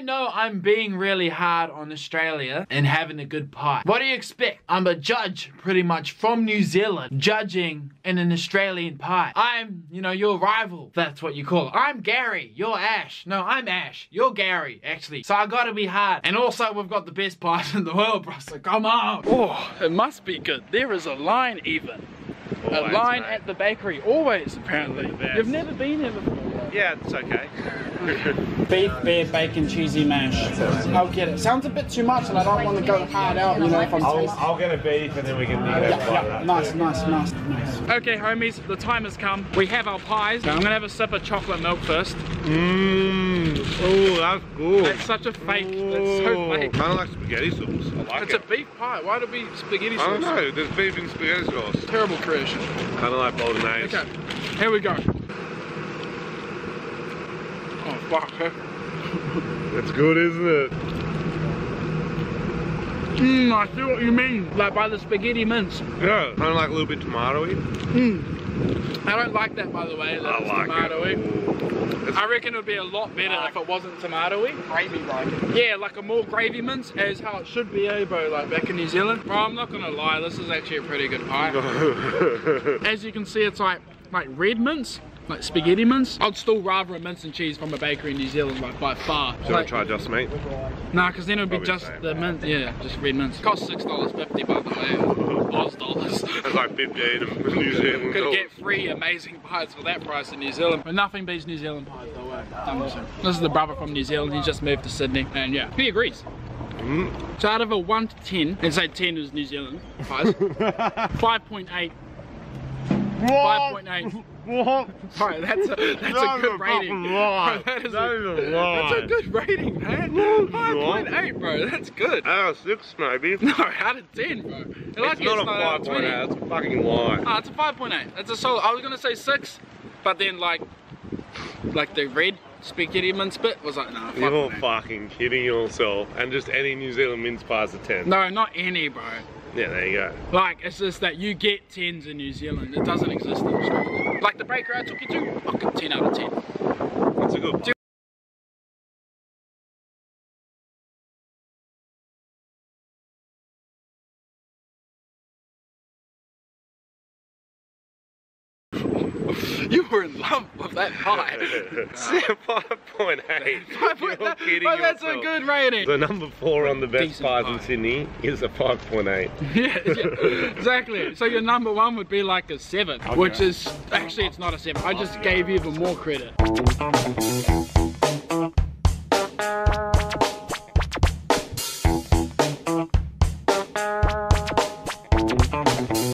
I know I'm being really hard on Australia and having a good pie. What do you expect? I'm a judge pretty much from New Zealand judging in an Australian pie. I'm, you know, your rival. That's what you call it. I'm Gary. You're Ash. No, I'm Ash. You're Gary, actually. So I gotta be hard. And also, we've got the best pies in the world, bro. So come on. Oh, it must be good. There is a line even. Always, a line mate. at the bakery. Always, apparently. best. You've never been here before. Yeah, it's okay. Beef, beer, bacon, cheesy mash. I'll get it. Sounds a bit too much, and I don't want to go hard out. You know, if I'm I'll, tasting. I'll get a beef and then we can dig Yeah, yeah. Nice, nice, nice, nice. Okay, homies, the time has come. We have our pies. I'm gonna have a sip of chocolate milk first. Mmm. Oh, that's good. That's such a fake. That's so fake. Kind of like spaghetti sauce. I like It's a beef pie. Why do we spaghetti sauce? I don't know. There's beef in spaghetti sauce. Terrible creation. Kind of like bolognese. Okay, here we go. Fuck. huh? It's good, isn't it? Mmm, I see what you mean. Like by the spaghetti mince. Yeah. Kind of like a little bit tomatoey. Mmm. I don't like that by the way. That I like tomatoey. it. I reckon it would be a lot better if it wasn't tomatoey. Gravy, right? Yeah, like a more gravy mince is how it should be, eh, bro? Like back in New Zealand. Bro, I'm not gonna lie, this is actually a pretty good pie. As you can see, it's like like red mince, like spaghetti mince. I'd still rather a mince and cheese from a bakery in New Zealand, like by far. Should you like, try just meat? Nah, because then it would be just the, the mince. Yeah, just red mince. Cost six dollars fifty by the way. Oz dollars. That's like fifteen in New Zealand. Could get three amazing pies for that price in New Zealand. But nothing beats New Zealand pies though. Eh? This is the brother from New Zealand. He just moved to Sydney, and yeah, he agrees. Mm. So out of a 1 to 10, and say 10 is New Zealand, 5.8. 5.8 womp. That's a, that's that a good rating. Bro, that is that a, is a lie. That's a good rating, man. 5.8, bro. That's good. Out of 6, maybe. No, out of 10, bro. It's like not a 5.8. It's a fucking lie. Ah, it's a 5.8. That's a solid. I was going to say 6, but then, like, like the red spaghetti mince bit was like, nah, fuck You're fucking kidding yourself. And just any New Zealand mince pie's a 10. No, not any, bro. Yeah, there you go. Like, it's just that you get tens in New Zealand. It doesn't exist in Australia. Like the breaker I took you to, fucking 10 out of 10. You were in love with that pie. It's 5.8. You're That- kidding but that's a good rating. The number four on the best Decent pies pie. in Sydney is a 5.8. yeah, yeah, exactly. So your number one would be like a seven, which is actually it's not a seven. I just gave you even more credit.